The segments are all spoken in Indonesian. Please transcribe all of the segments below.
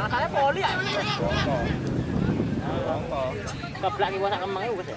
Rasanya poli ya? Keblak ki wasak kemang iku wis ya.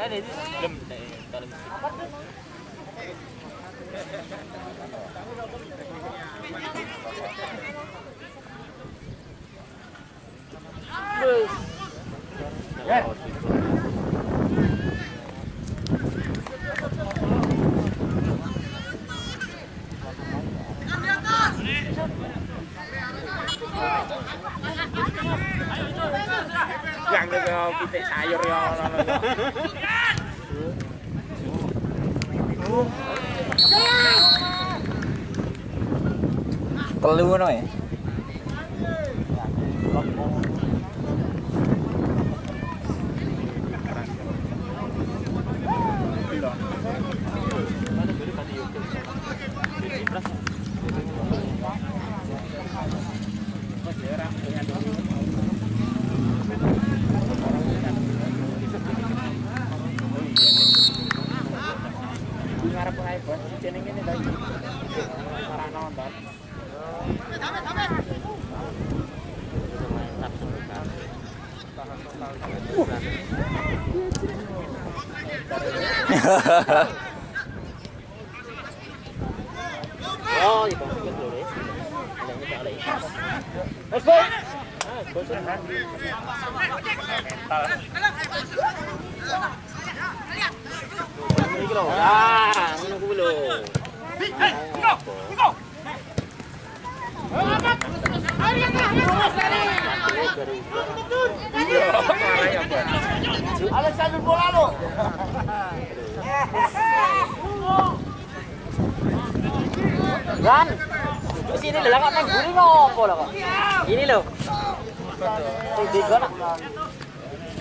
Kan itu belum kalung setik. Bus. Ya. Yang itu pitik sayur ya ono. Telu ngono ya. Ngarep ae bos, jeneng ngene lho iki. Ora nonton. Oh, di bawah dulu deh. Ada ini tak lagi. Let's go. Ah, bos. Ini loh. Ah, ngono kuwi lho. Lho, guling ngopo lah kok. Ini lho. Di di nak.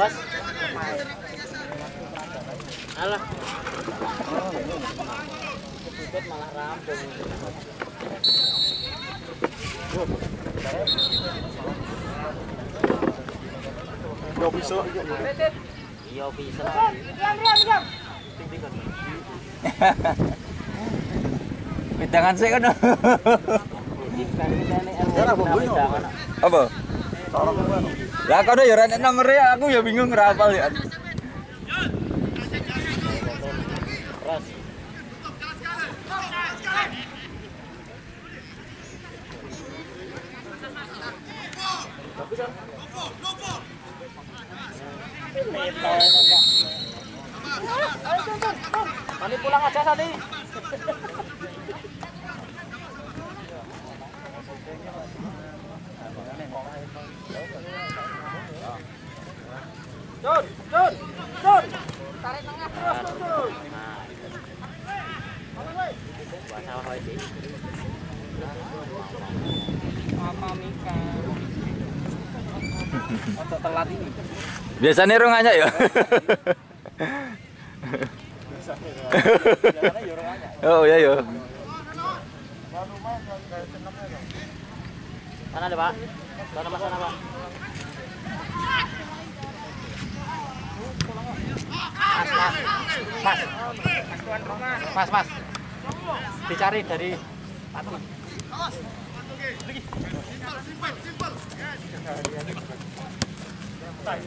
Bos. Alah. Buset malah rampung. Yo bisa. Iya bisa. Kan. RW. Ya, Bang, Boyo. Jangan. Apa? Lah kau ya ora nomor ya aku ya bingung ngerapal ya. Biasanya ya. Jangan ya oh iya ya. Mana ada, Pak? Sana, Pak, sana, Pak. Mas, mas. Mas. Mas. Dicari dari Pati.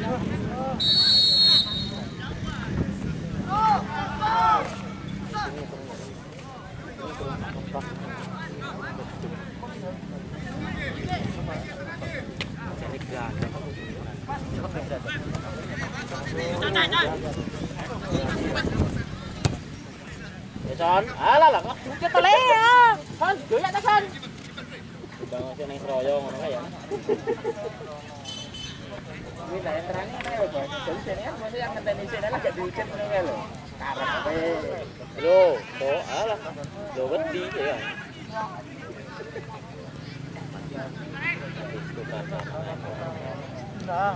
Ya, Son. Alah lah, kok kita tele ya. Son, doyak ta, Son. Udah ngasih neng seroyo ngono kae ya. Kuwi lah yang terangnya ana ya, Bos. Jadi sini kan masih yang ngenteni sini lah gak diucap ngono kae lho. Karepe. Lho, kok alah. Lho wedi ya. Nah,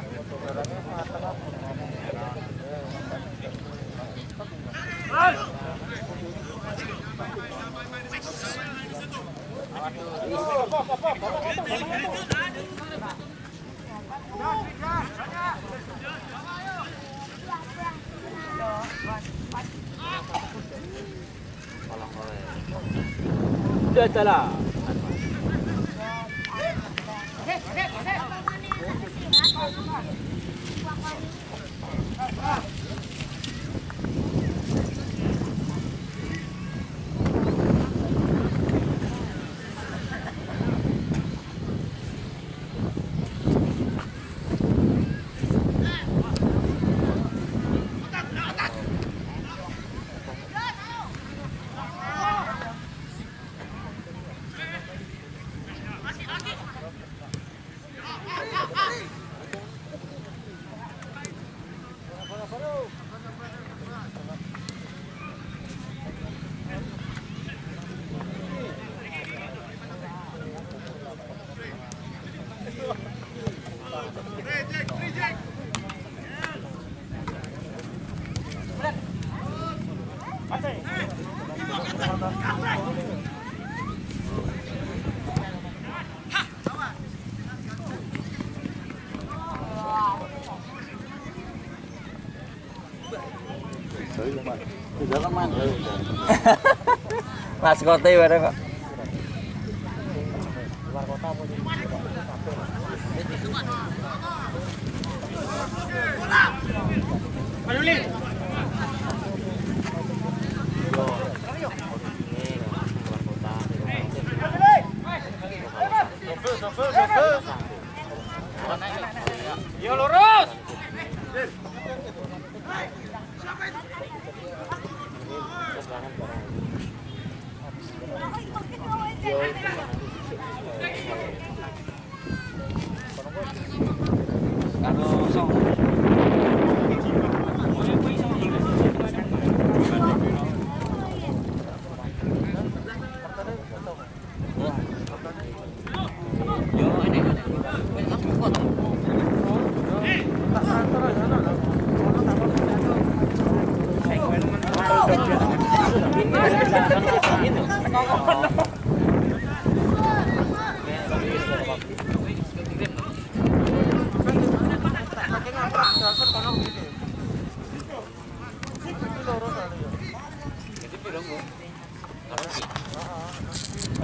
Udah jalan. पास गर्दै गएर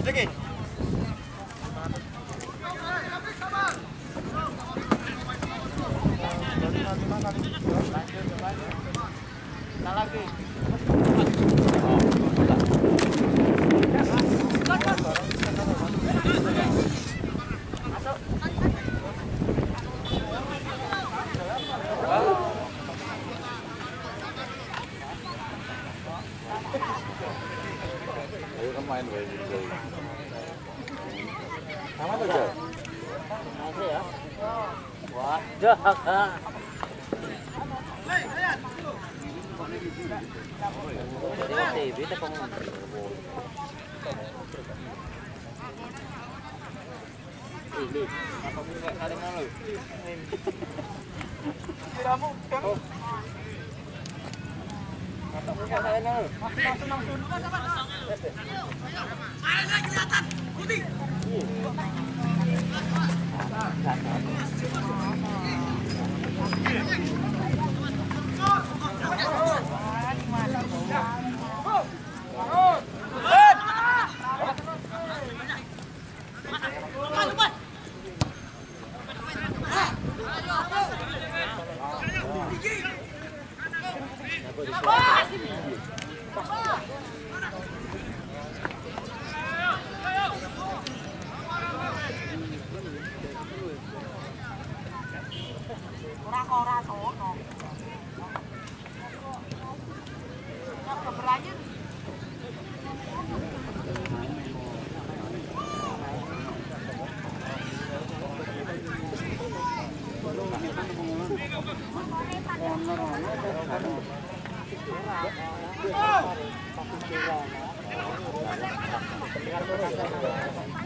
Ayo Ha ha ha.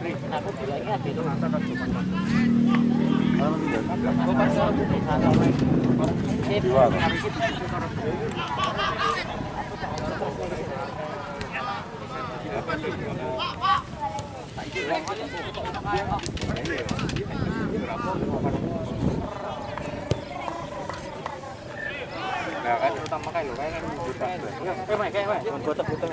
Aku bilangnya itu Nah, kan terutama kayak lo kayak kan buta. Kayak mana, kayak mana? Buat-buat.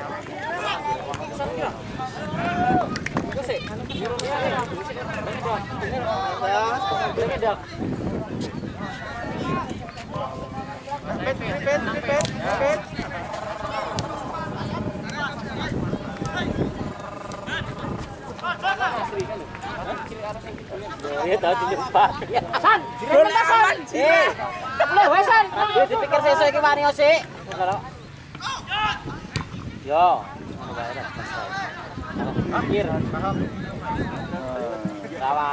Ya tahu di depan. San, direkam San. Yo. Pikir. Rawane ngono. Lah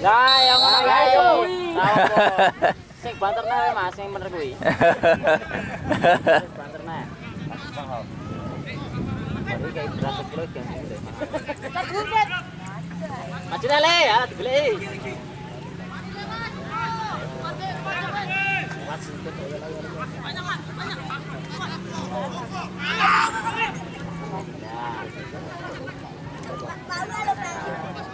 Lah, yang ngono kae yo. Sing banterna wae Mas, sing bener kuwi. Banterna. Baru kayak berasa kilo gampang deh. Maju dah le, ya dibeli. Dari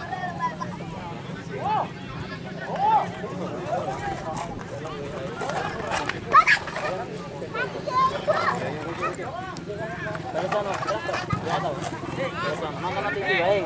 nanti itu baik.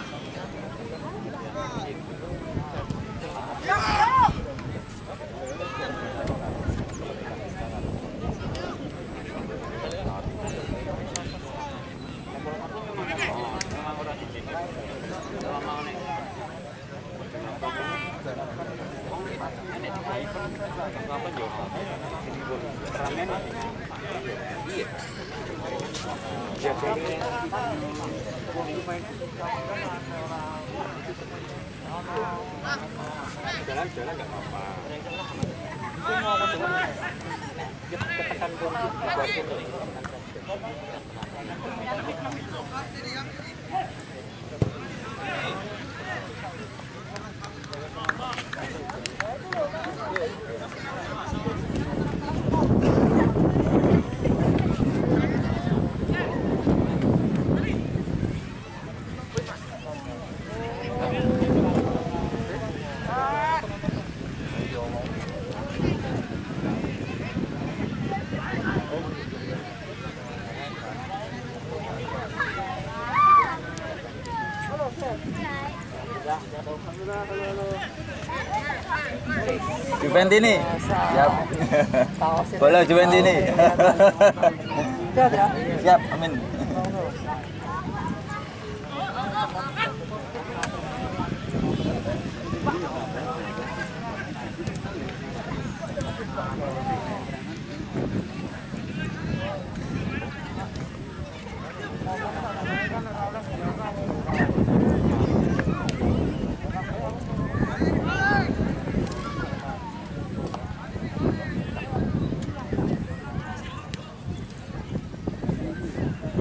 Juventini. Siap. Boleh Juventini. Siap, amin.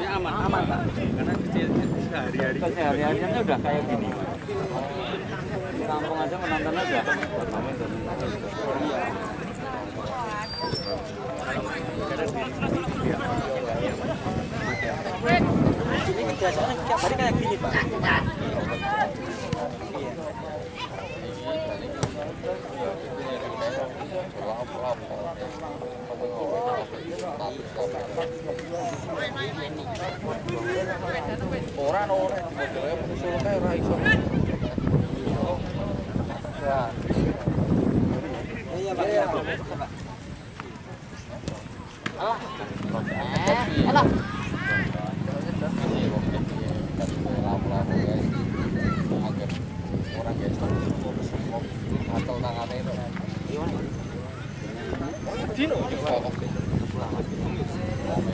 Ini aman aman pak karena kecil sehari-hari Sehari-harinya udah kayak gini. Alah. Eh, alah. Dino.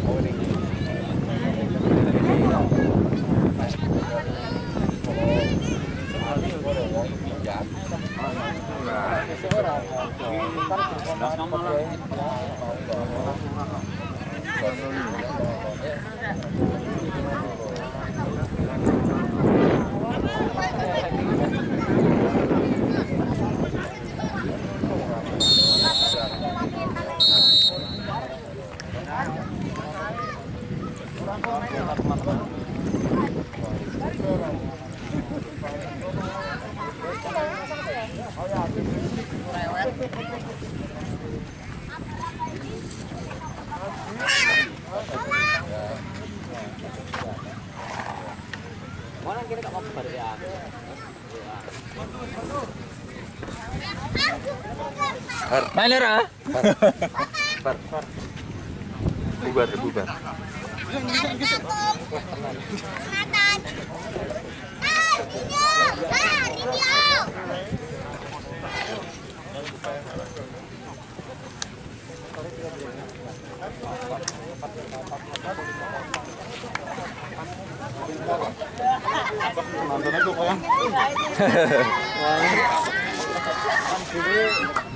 Oh, ini. ¿no? Main lera. Bar. Bubar, bubar.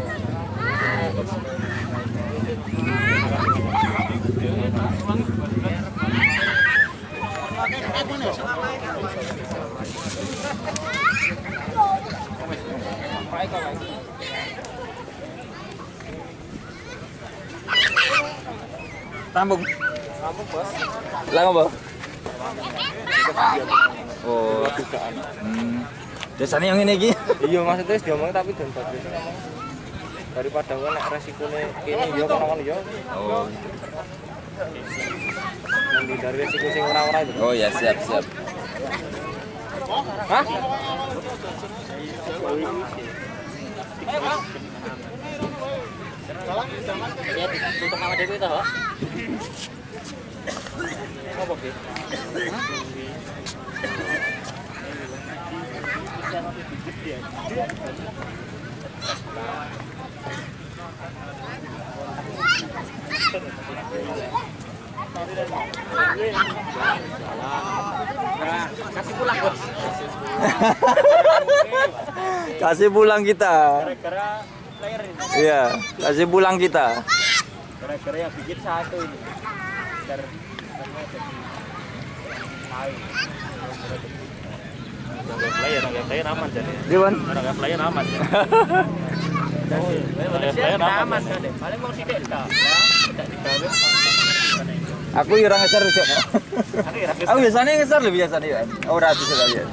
Rambung. Kamu bos. Lah apa? Oh, Hmm. Biasanya yang ini iki. Iya maksudnya wis diomong tapi dan tadi daripada gue nek resikone kene yo kono yo Oh. nanti dari resiko sing ora-ora itu. Oh ya, siap, siap. Hah? Ya tutup nama dewe itu, Pak. Apa ki? Kasih pulang, Bos. Kasih pulang kita. Iya, kasih pulang kita. Gara-gara yang bikin satu ini. Nggak player, player aman jadi. Diwan. Nggak player aman ya. Malaysia player kita aman. aman deh. Paling mau sidik dah. Ya, tidak digawe. Aku ngeser. Aku ya Aku biasanya ngeser lebih biasanya ya. Ora bisa kalian.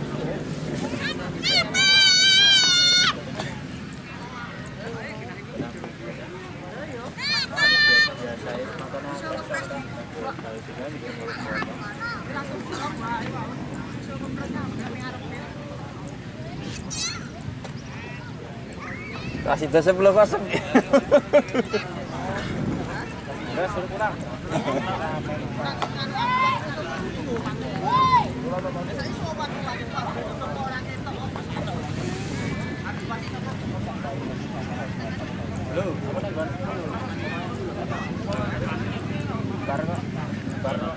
Dosa belum kosong. Halo, apa nih, Gon? Bar kok. Bar kok.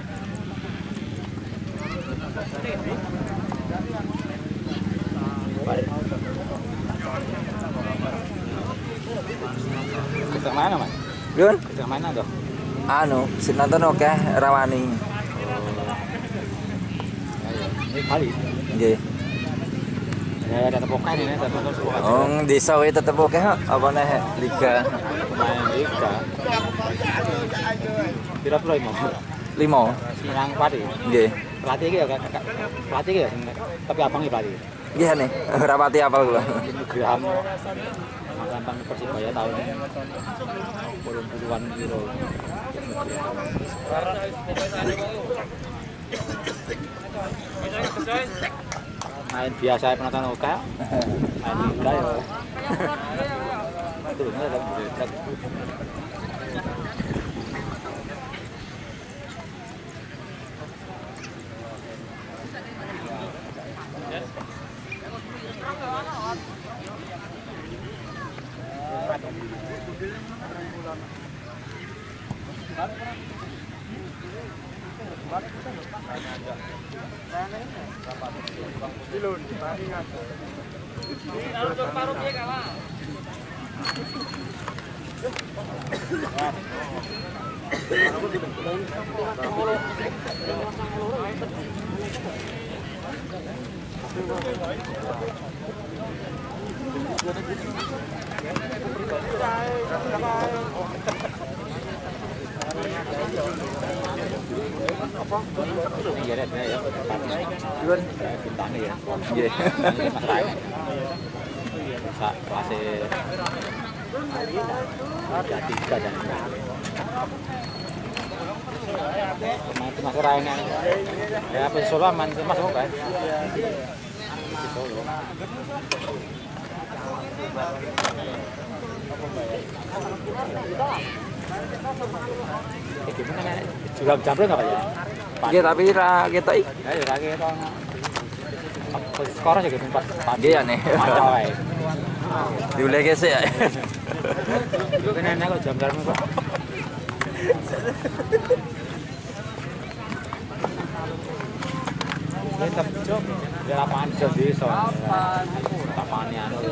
Kita mana, Dun, Kita mana, Dok? anu, sinonton oke rawani. Ini kali. Nggih. Ya, ada tepokan ini, ada tepokan semua. Oh, desa wae tetep oke apa nih liga Main liga. Pira-pira ini mau. limo. Yang pelatih. Nggih. Pelatih iki ya. Kak. pelatih iki ya, sing- tapi abang iki pelatih. Nggih nih, rapati apal kula. Ini Graham. Mantan Persibaya tahun puluh puluhan euro. Main biasa penonton oka. Main liga ya. Bener Iya deh, ya. Duluan. Ya. Iya. Mas Rai. Sak kelasnya tiga tiga dan Mas Mas Rai nih. Ya apa Solo aman kan? Eh, jambret enggak Pak ya? Iya tapi ra ketok iki. Ya ya skor juga tempat pagi Iya nih. Macam wae. Diuleh gesek ya. Nenek kok jam berapa kok? Tetap job. Ya lapangan job di so. Lapangan anu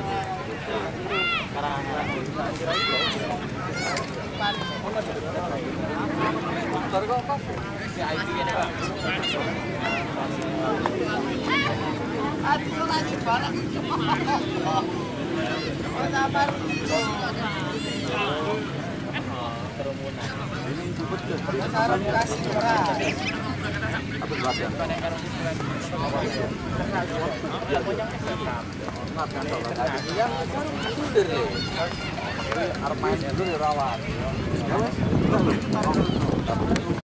Yang dulu dirawat.